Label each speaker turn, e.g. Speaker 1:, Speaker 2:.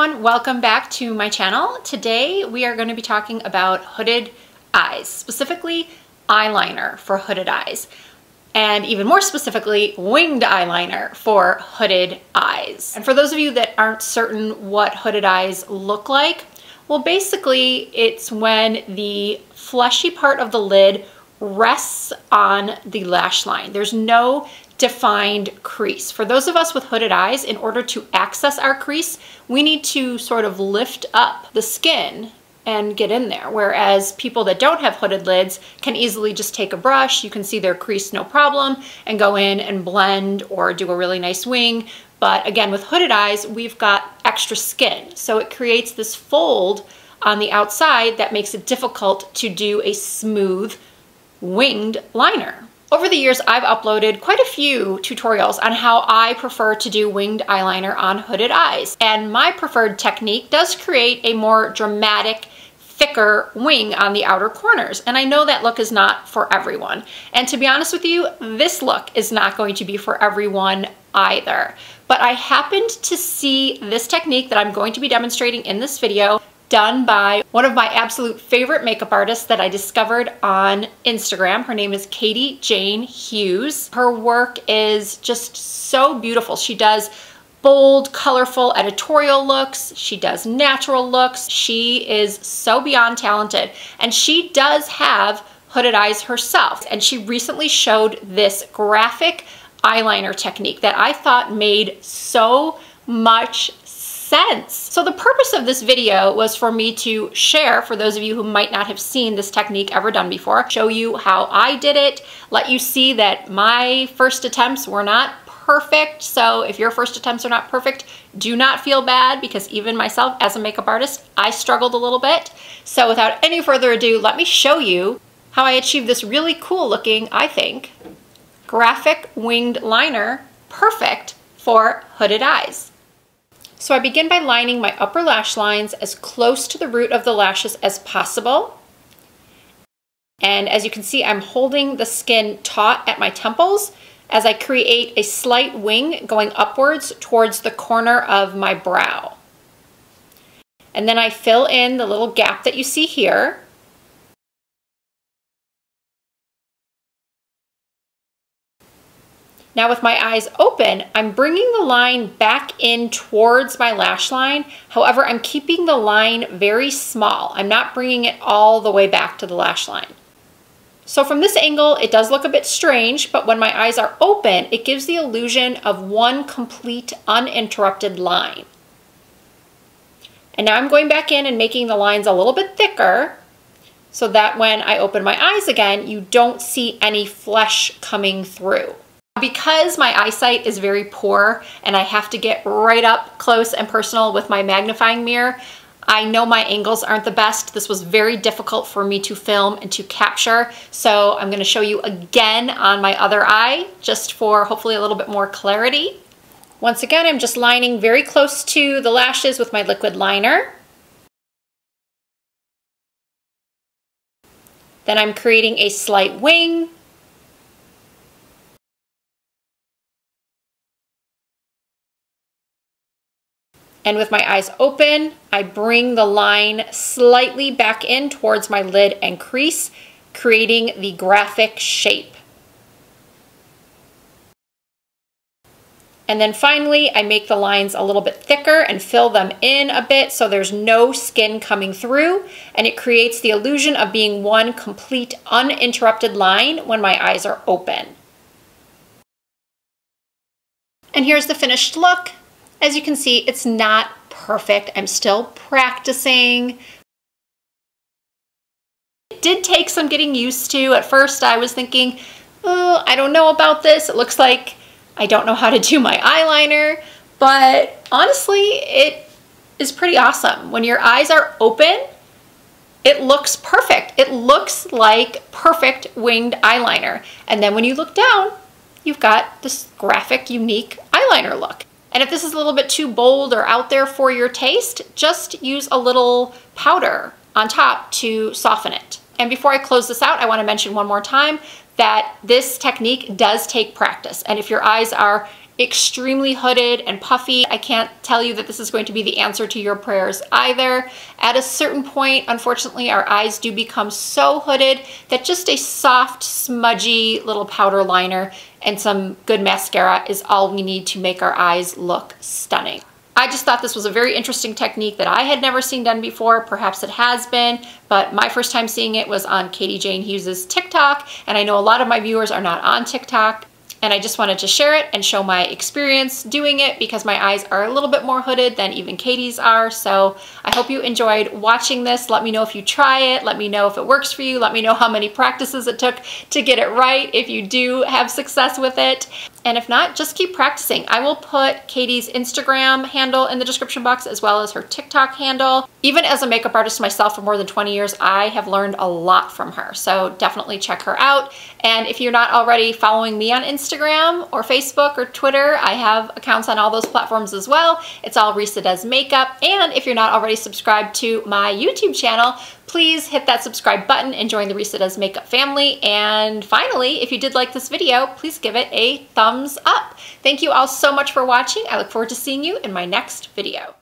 Speaker 1: everyone, welcome back to my channel. Today we are going to be talking about hooded eyes, specifically eyeliner for hooded eyes, and even more specifically, winged eyeliner for hooded eyes. And for those of you that aren't certain what hooded eyes look like, well basically it's when the fleshy part of the lid rests on the lash line. There's no defined crease. For those of us with hooded eyes, in order to access our crease, we need to sort of lift up the skin and get in there. Whereas people that don't have hooded lids can easily just take a brush, you can see their crease no problem, and go in and blend or do a really nice wing. But again, with hooded eyes, we've got extra skin. So it creates this fold on the outside that makes it difficult to do a smooth winged liner. Over the years, I've uploaded quite a few tutorials on how I prefer to do winged eyeliner on hooded eyes. And my preferred technique does create a more dramatic, thicker wing on the outer corners. And I know that look is not for everyone. And to be honest with you, this look is not going to be for everyone either. But I happened to see this technique that I'm going to be demonstrating in this video done by one of my absolute favorite makeup artists that I discovered on Instagram. Her name is Katie Jane Hughes. Her work is just so beautiful. She does bold, colorful editorial looks. She does natural looks. She is so beyond talented. And she does have hooded eyes herself. And she recently showed this graphic eyeliner technique that I thought made so much sense. So the purpose of this video was for me to share, for those of you who might not have seen this technique ever done before, show you how I did it, let you see that my first attempts were not perfect. So if your first attempts are not perfect, do not feel bad because even myself as a makeup artist, I struggled a little bit. So without any further ado, let me show you how I achieved this really cool looking, I think, graphic winged liner, perfect for hooded eyes. So I begin by lining my upper lash lines as close to the root of the lashes as possible. And as you can see, I'm holding the skin taut at my temples as I create a slight wing going upwards towards the corner of my brow. And then I fill in the little gap that you see here. Now with my eyes open, I'm bringing the line back in towards my lash line. However, I'm keeping the line very small. I'm not bringing it all the way back to the lash line. So from this angle, it does look a bit strange, but when my eyes are open, it gives the illusion of one complete uninterrupted line. And now I'm going back in and making the lines a little bit thicker so that when I open my eyes again, you don't see any flesh coming through. Because my eyesight is very poor and I have to get right up close and personal with my magnifying mirror, I know my angles aren't the best. This was very difficult for me to film and to capture. So I'm gonna show you again on my other eye, just for hopefully a little bit more clarity. Once again, I'm just lining very close to the lashes with my liquid liner. Then I'm creating a slight wing And with my eyes open, I bring the line slightly back in towards my lid and crease, creating the graphic shape. And then finally, I make the lines a little bit thicker and fill them in a bit so there's no skin coming through and it creates the illusion of being one complete uninterrupted line when my eyes are open. And here's the finished look. As you can see, it's not perfect. I'm still practicing. It did take some getting used to. At first I was thinking, oh, I don't know about this. It looks like I don't know how to do my eyeliner, but honestly, it is pretty awesome. When your eyes are open, it looks perfect. It looks like perfect winged eyeliner. And then when you look down, you've got this graphic, unique eyeliner look. And if this is a little bit too bold or out there for your taste, just use a little powder on top to soften it. And before I close this out, I wanna mention one more time that this technique does take practice. And if your eyes are extremely hooded and puffy. I can't tell you that this is going to be the answer to your prayers either. At a certain point, unfortunately, our eyes do become so hooded that just a soft, smudgy little powder liner and some good mascara is all we need to make our eyes look stunning. I just thought this was a very interesting technique that I had never seen done before. Perhaps it has been, but my first time seeing it was on Katie Jane Hughes' TikTok, and I know a lot of my viewers are not on TikTok and I just wanted to share it and show my experience doing it because my eyes are a little bit more hooded than even Katie's are. So I hope you enjoyed watching this. Let me know if you try it. Let me know if it works for you. Let me know how many practices it took to get it right if you do have success with it. And if not, just keep practicing. I will put Katie's Instagram handle in the description box as well as her TikTok handle. Even as a makeup artist myself for more than 20 years, I have learned a lot from her. So definitely check her out. And if you're not already following me on Instagram or Facebook or Twitter, I have accounts on all those platforms as well. It's all Risa Does Makeup. And if you're not already subscribed to my YouTube channel, please hit that subscribe button and join the Risa Does Makeup family. And finally, if you did like this video, please give it a thumbs up. Thank you all so much for watching. I look forward to seeing you in my next video.